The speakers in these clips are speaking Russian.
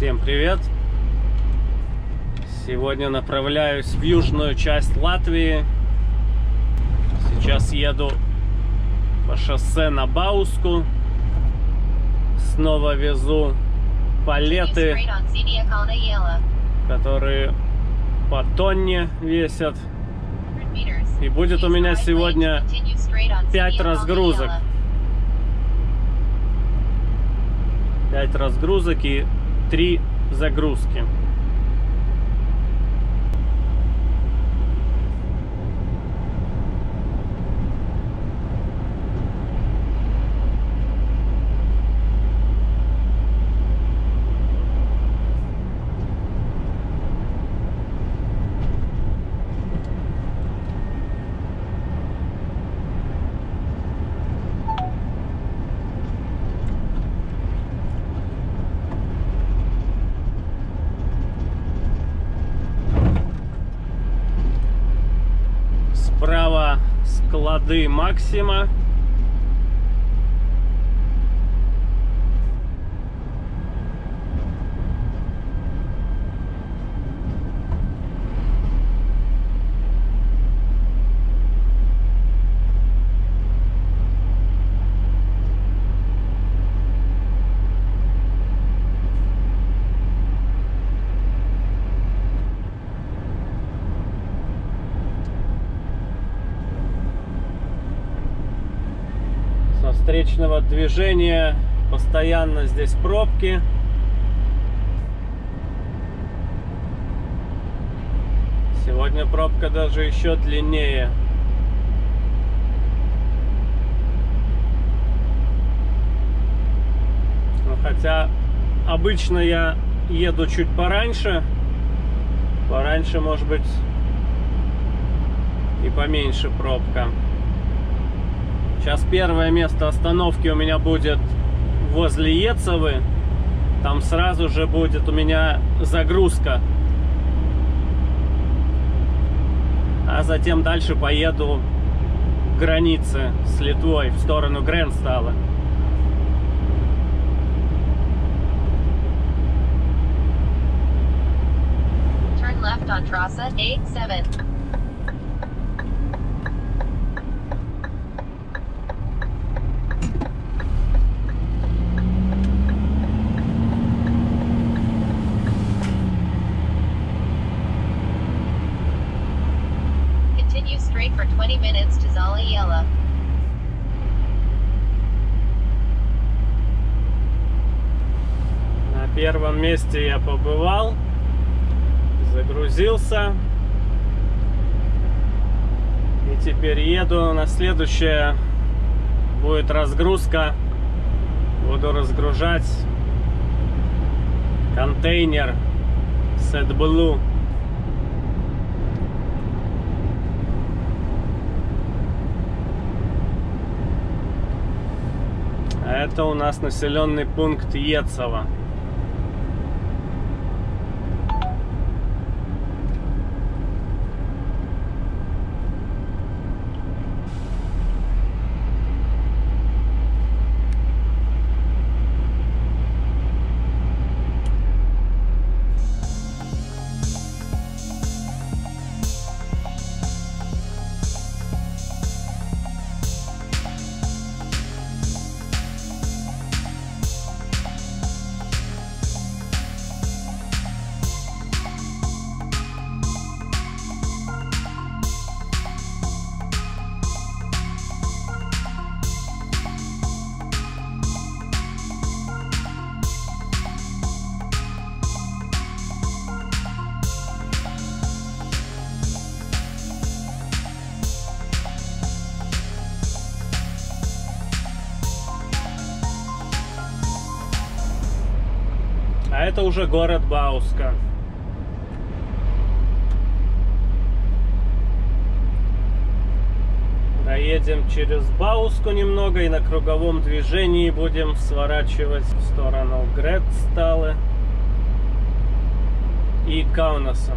Всем привет! Сегодня направляюсь в южную часть Латвии. Сейчас еду по шоссе на Бауску. Снова везу палеты, которые по тонне весят. И будет у меня сегодня 5 разгрузок. 5 разгрузок и 3 загрузки. Склады Максима. Встречного движения постоянно здесь пробки. Сегодня пробка даже еще длиннее. Ну, хотя обычно я еду чуть пораньше. Пораньше, может быть, и поменьше пробка. Сейчас первое место остановки у меня будет возле Ецовы. Там сразу же будет у меня загрузка. А затем дальше поеду к границе с Литвой в сторону Гренстала. Turn left on Trassa 87. Побывал, загрузился. И теперь еду на следующее. Будет разгрузка. Буду разгружать контейнер с AdBlue. А это у нас населенный пункт Ецово. Это уже город Бауска. Доедем через Бауску немного и на круговом движении будем сворачивать в сторону Гредсталы и Каунаса.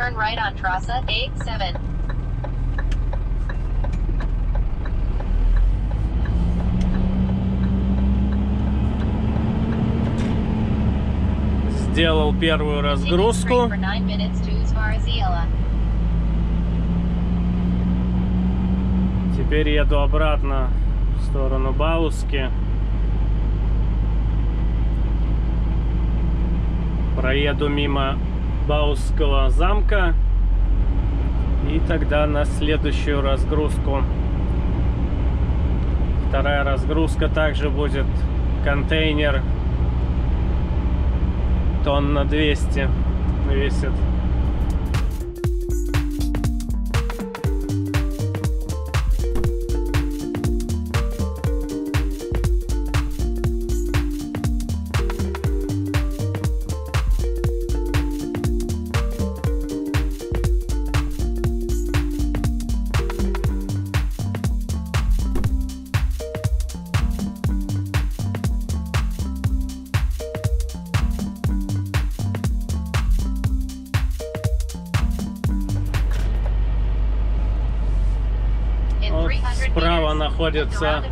Turn right on Trasa 87. Сделал первую разгрузку. straight for 9 minutes to Svarziela. Теперь еду обратно в сторону Бауски. Проеду мимо Баусского замка. И тогда на следующую разгрузку. Вторая разгрузка также будет контейнер тонн на 200 весит. On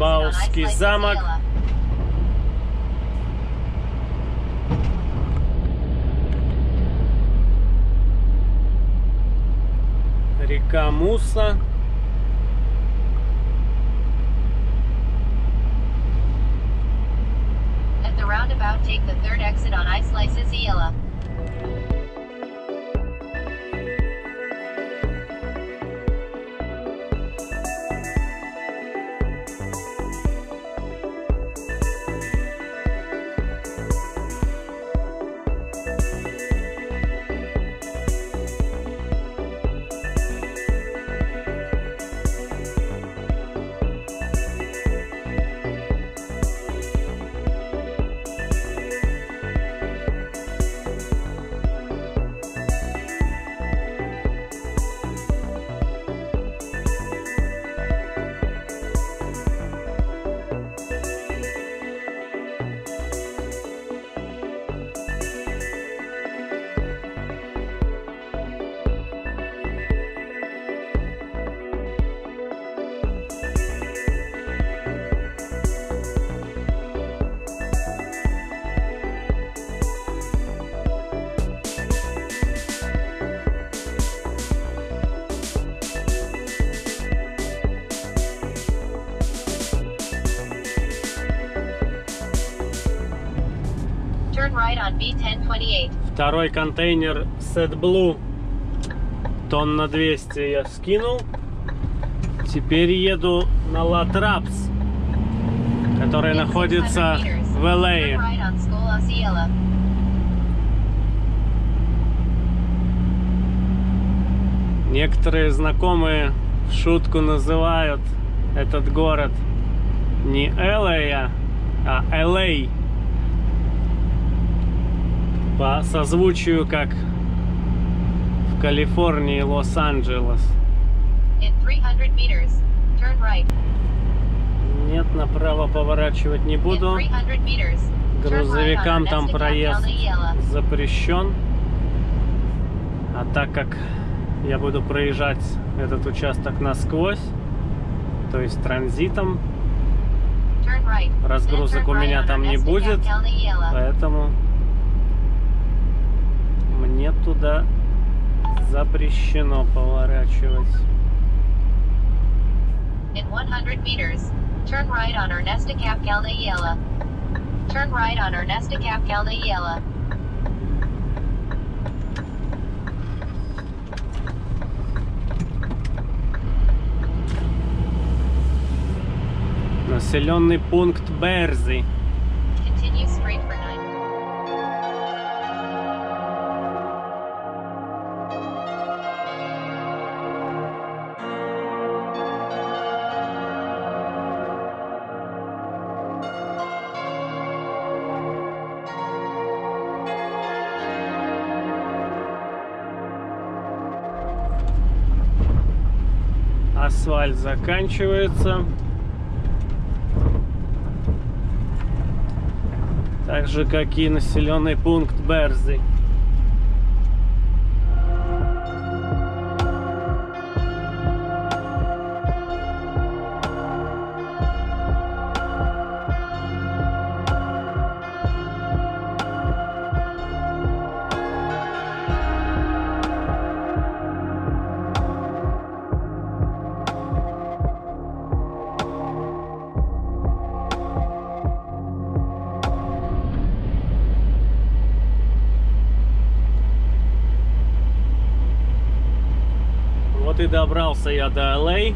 Баусский замок. Река Муса. At the roundabout, take the third exit on Ice Ziela. Turn Второй контейнер Set Blue. Тонн на 200 я скинул. Теперь еду на Латрапс, который находится 600 meters, в Ziela. Некоторые знакомые в шутку называют этот город не Л.А., а Л.А. По созвучию как в Калифорнии Лос-Анджелес. In 300 meters, turn right. Нет, направо поворачивать не буду. 300 meters, turn right on Грузовикам там проезд запрещен. А так как я буду проезжать этот участок насквозь, то есть транзитом. Разгрузок у меня там не будет. Поэтому туда запрещено поворачивать. In 100 meters, turn right on Ernesta Capella. Turn right on Ernesta Capella. Населенный пункт Берзи. Асфальт заканчивается. Так же, как и населенный пункт Берзи. И добрался я до LA.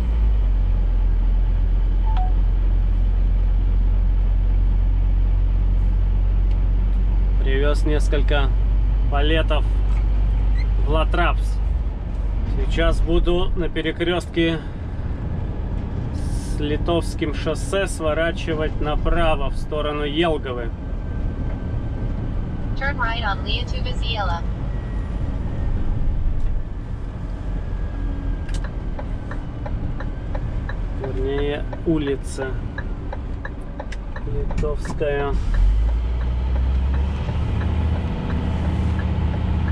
Привез несколько палетов в Латрапс. Сейчас буду на перекрестке с Литовским шоссе сворачивать направо в сторону Елговы. Turn right on Вернее, улица Литовская.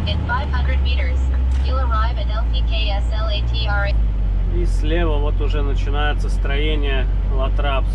In 500 meters, you'll arrive at LTKS И слева вот уже начинается строение Латрапс.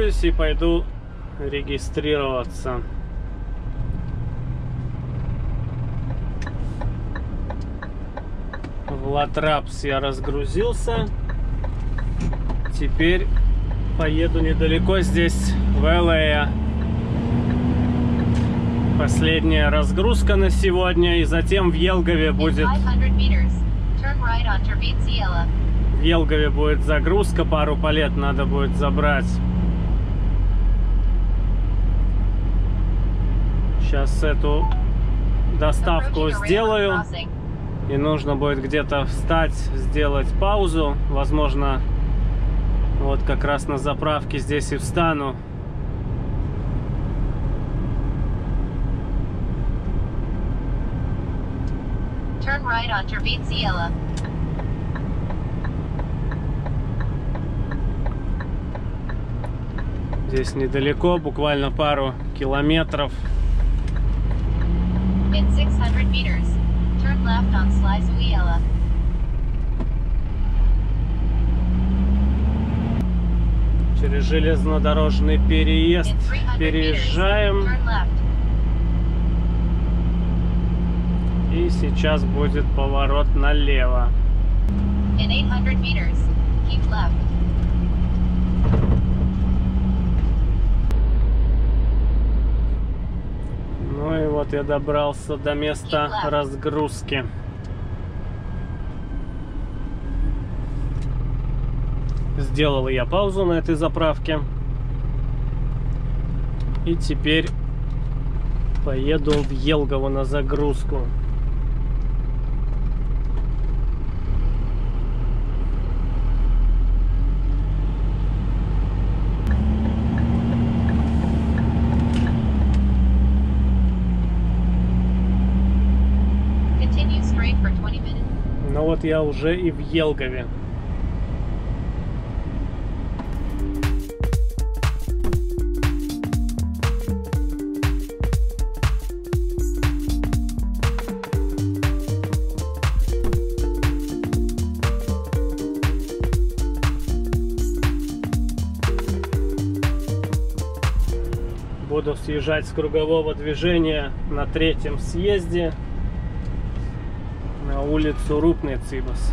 Запаркуюсь и пойду регистрироваться. В Латрапс я разгрузился. Теперь поеду недалеко здесь, в LA. Последняя разгрузка на сегодня, и затем в Елгове будет 500 meters, turn right on Tervitsiela. в Елгове будет загрузка, пару палет надо будет забрать. Сейчас эту доставку сделаю. И нужно будет где-то встать, сделать паузу. Возможно, вот как раз на заправке здесь и встану. Turn right on Tervitsiela. Здесь недалеко, буквально пару километров. In 600 meters, turn left on Slizuiela. Через железнодорожный переезд In 300 meters, переезжаем. И сейчас будет поворот налево. In 800 meters, keep left. Ну и вот я добрался до места разгрузки. Сделал я паузу на этой заправке. И теперь поеду в Елгово на загрузку. Вот я уже и в Елгове. Буду съезжать с кругового движения на третьем съезде на улицу Рупный Цибас.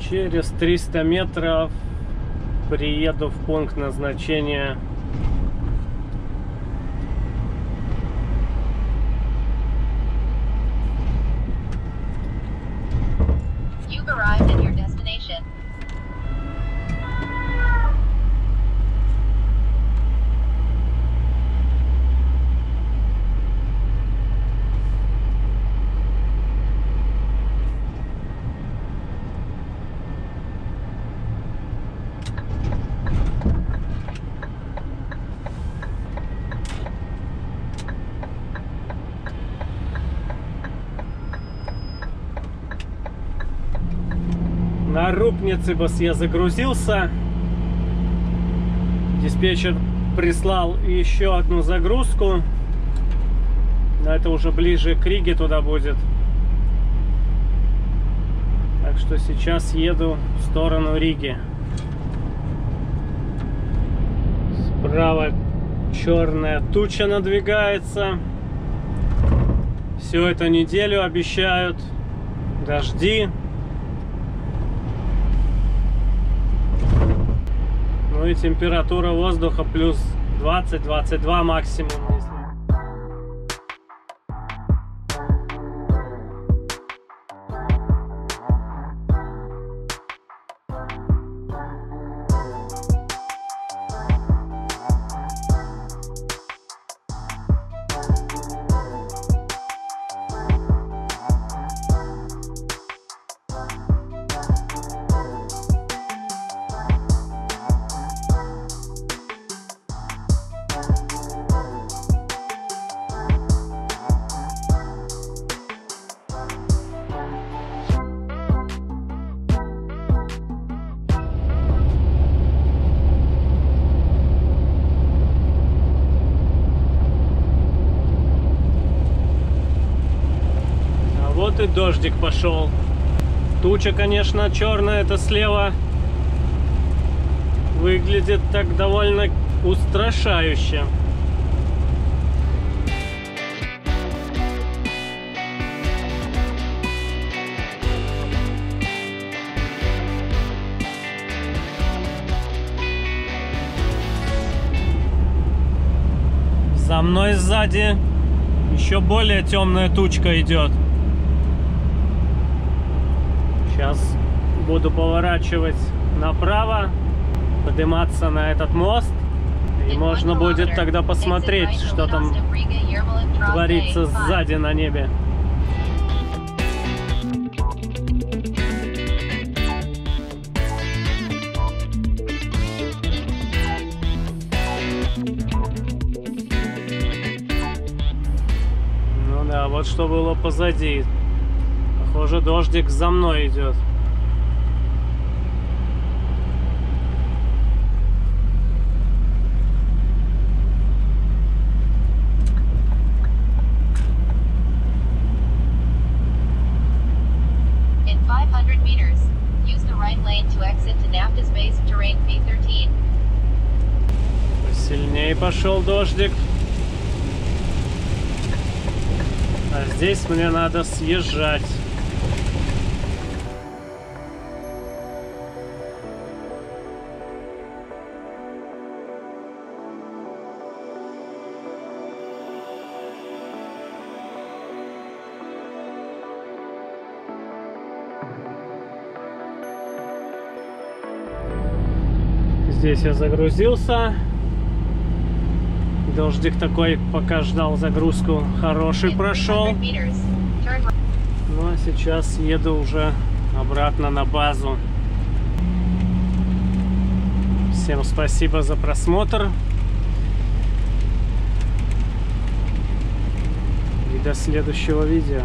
Через 300 метров приеду в пункт назначения На Рупницибас я загрузился. Диспетчер прислал еще одну загрузку. Это уже ближе к Риге туда будет. Так что сейчас еду в сторону Риги. Справа черная туча надвигается. Всю эту неделю обещают дожди. Ну и температура воздуха плюс 20-22 максимум. И дождик пошел. Туча, конечно, черная, это слева выглядит так довольно устрашающе. За мной сзади еще более темная тучка идет. Сейчас буду поворачивать направо, подниматься на этот мост. И можно будет тогда посмотреть, что там творится сзади на небе. Ну да, вот что было позади. Похоже, дождик за мной идет. Пошел дождик. А здесь мне надо съезжать. Здесь я загрузился. Дождик такой, пока ждал загрузку, хороший прошел. 300 meters, turn right. Ну а сейчас еду уже обратно на базу. Всем спасибо за просмотр. И до следующего видео.